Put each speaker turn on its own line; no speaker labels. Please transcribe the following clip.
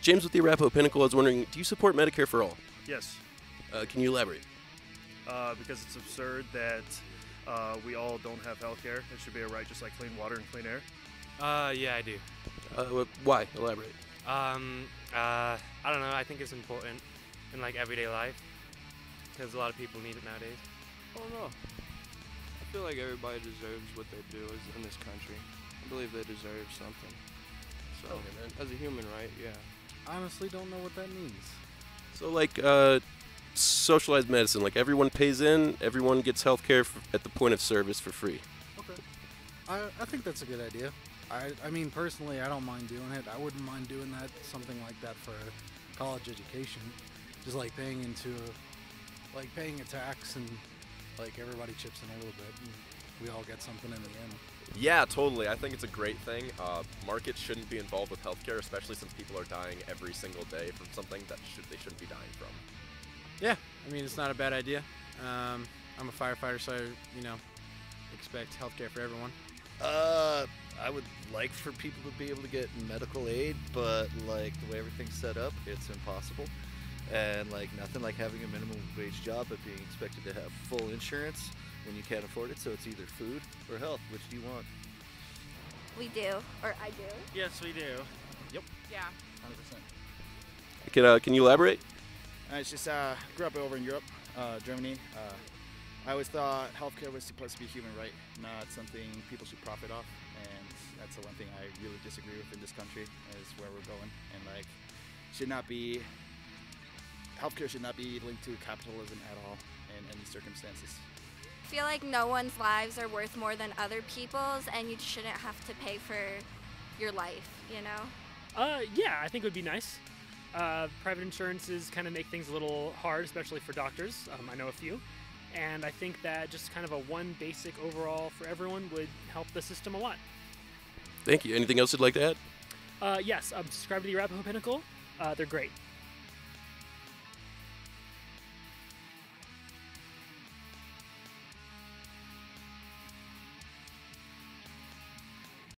James with the Arapahoe Pinnacle. I was wondering, do you support Medicare for all?
Yes,
Uh, can you elaborate?
uh, because it's absurd that uh, we all don't have health care. It should be a right just like clean water and clean air.
Uh, yeah, I do.
Uh, why? Elaborate.
Um, uh, I don't know. I think it's important in like everyday life because a lot of people need it nowadays.
I don't know. I feel like everybody deserves what they do in this country. I believe they deserve something. So,
Okay,
as a human right, yeah.
Honestly, don't know what that means.
So, like, uh, socialized medicine, like everyone pays in, everyone gets health care at the point of service for free.
Okay. I, I think that's a good idea. I, I mean, personally, I don't mind doing it. I wouldn't mind doing that, something like that for college education. Just like paying into, like paying a tax and like everybody chips in a little bit and we all get something in the end.
Yeah, totally. I think it's a great thing. Uh, markets shouldn't be involved with healthcare, especially since people are dying every single day from something that should they shouldn't be dying from.
Yeah, I mean it's not a bad idea. Um, I'm a firefighter, so you know, expect healthcare for everyone.
Uh, I would like for people to be able to get medical aid, but like the way everything's set up, it's impossible. And like nothing like having a minimum wage job, but being expected to have full insurance when you can't afford it. So it's either food or health. Which do you want?
We do, or I do.
Yes, we do. Yep.
Yeah.
100%.
Can, uh, can you elaborate?
Uh, it's just uh, I grew up over in Europe, uh, Germany. Uh, I always thought healthcare was supposed to be a human right, not something people should profit off. And that's the one thing I really disagree with in this country is where we're going. And like, should not be healthcare should not be linked to capitalism at all in any circumstances.
I feel like no one's lives are worth more than other people's, and you shouldn't have to pay for your life, you know?
Uh, yeah, I think it would be nice. Uh, private insurances kind of make things a little hard, especially for doctors. Um, I know a few. And I think that just kind of a one basic overall for everyone would help the system a lot.
Thank you. Anything else you'd like to add?
Uh, yes, um, subscribe to the Arapahoe Pinnacle. Uh, they're great.